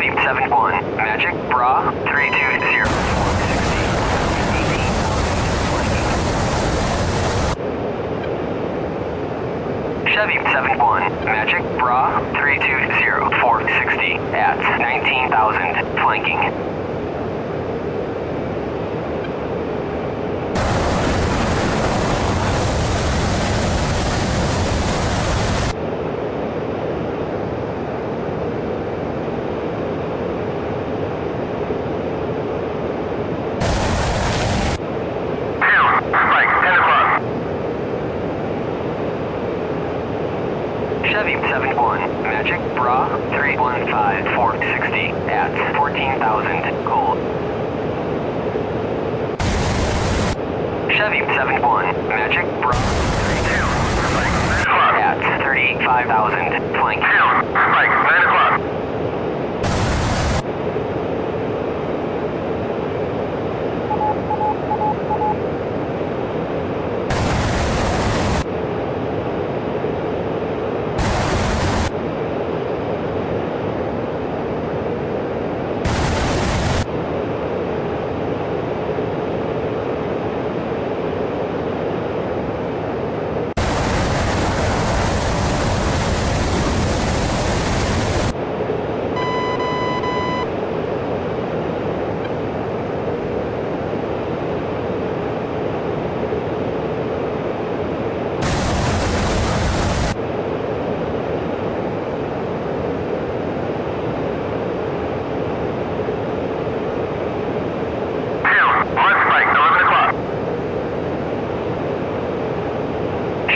7-1, Magic, Bra, 320. Chevy 7-1, Magic, Bra, 320, 460, at 19,000, flanking. 771 Magic Bra three one five four sixty at 14,000 gold. Chevy 71 Magic Bra 32 at 35,000 flank. Two,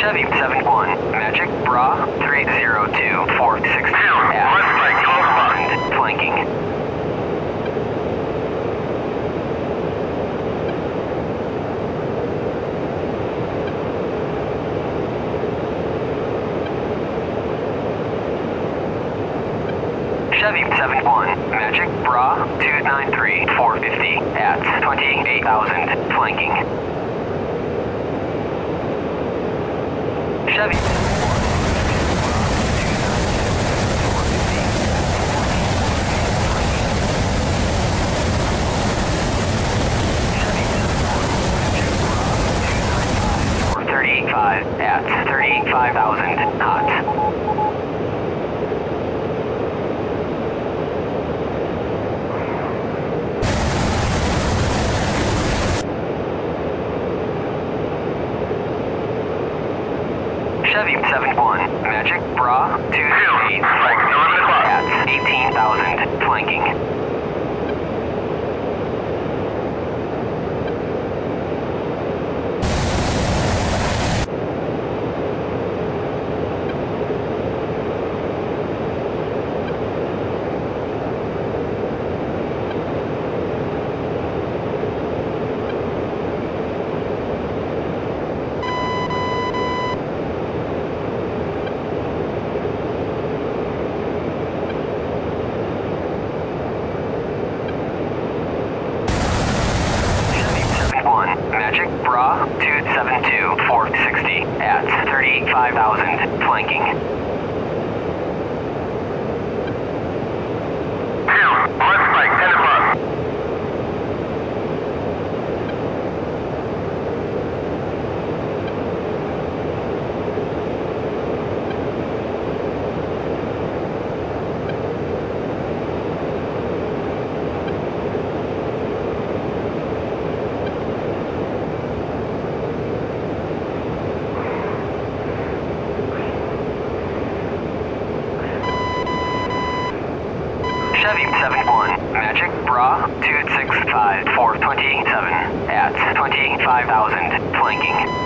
Chevy 7-1, Magic, Bra, 302, 460, One spike, 12 o'clock. at 15,000, flanking. Chevy 7-1, Magic, Bra, 293, 450, at 28,000, flanking. Chevy. Or 35 at 35,000 hot. Chevy 7-1, Magic, Bra, 2 Spike, 11 o'clock. at 18,000, flanking. Chevy 7-1, Bra, 272, 460, at 35,000, flanking. One spike, 10 o'clock. Chevy 7-1, Magic, Bra, 265, 427, at 25,000, flanking.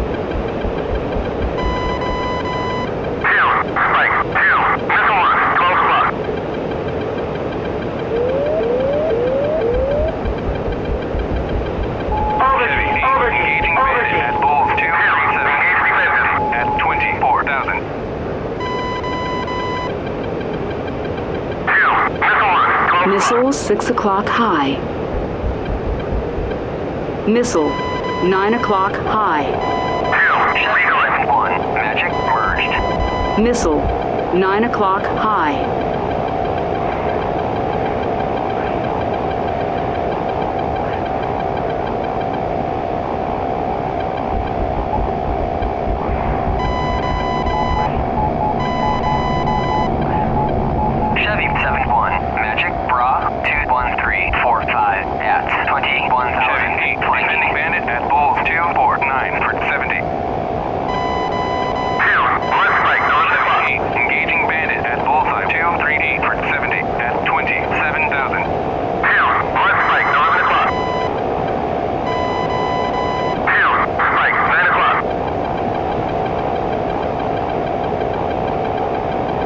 Missile 6 o'clock high. Missile 9 o'clock high. Missile 9 o'clock high.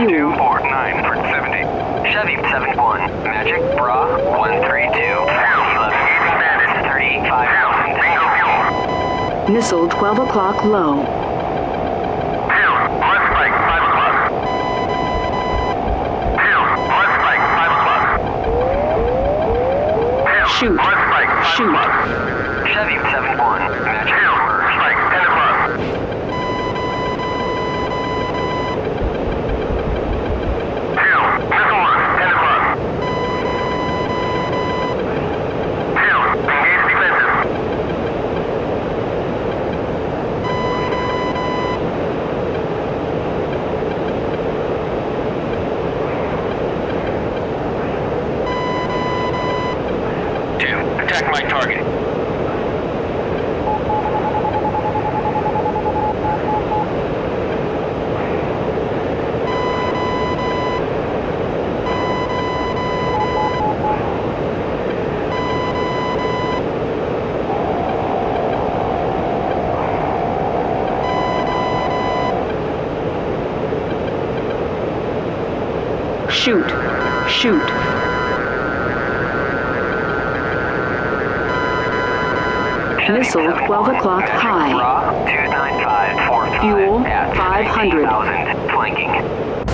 Q. 249 for 70. Chevy 71. Magic Bra 132. Left 35,000. Missile 12 o'clock low. Shoot. Shoot. Chevy 71. Magic. Shoot. Shoot. Missile 12 o'clock high. Fuel 500.